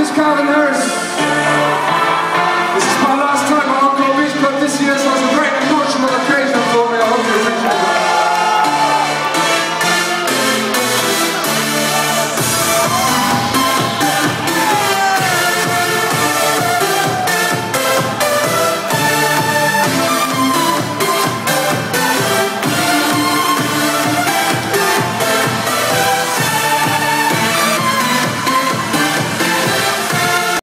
is Calvin Harris.